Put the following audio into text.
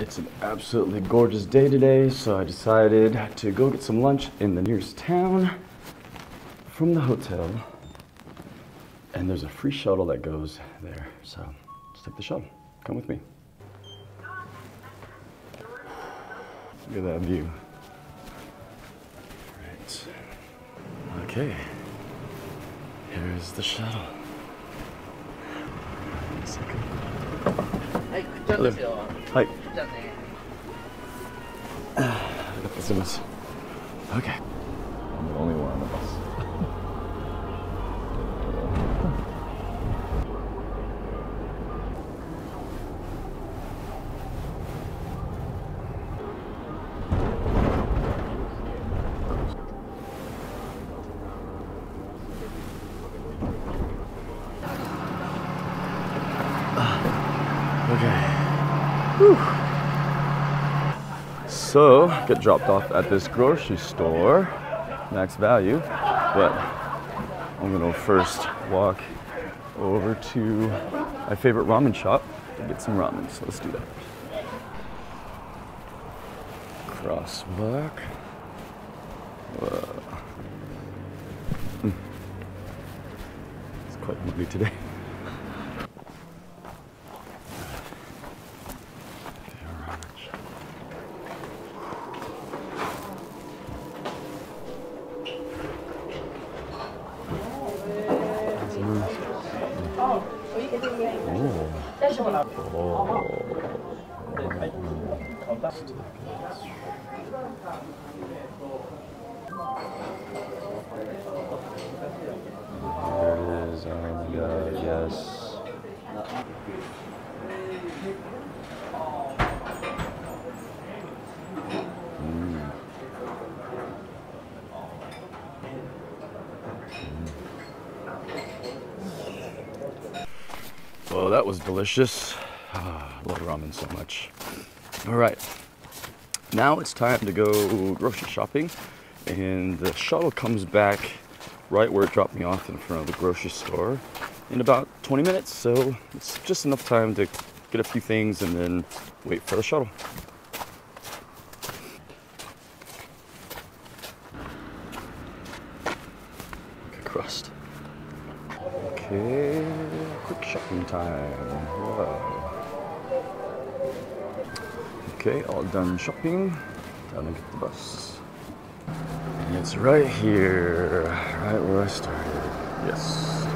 It's an absolutely gorgeous day today, so I decided to go get some lunch in the nearest town from the hotel. And there's a free shuttle that goes there, so let's take the shuttle. Come with me. Look at that view. Right. Okay. Here's the shuttle. One second. はい、食っちゃうんですよ。はい。食っちゃうね。 I got this in us. Okay. I'm the only one on the bus. Okay. So, get dropped off at this grocery store, MaxValu, but I'm gonna first walk over to my favorite ramen shop to get some ramen. So let's do that. Crosswalk. Whoa. Mm. It's quite muddy today. There it is. Oh my god, yes. Well, that was delicious. Ah, I love ramen so much. All right, now it's time to go grocery shopping, and the shuttle comes back right where it dropped me off in front of the grocery store in about 20 minutes. So it's just enough time to get a few things and then wait for the shuttle. Crust. Okay, quick shopping time. Whoa. Okay, all done shopping. Time to get the bus. And it's right here, right where I started. Yes.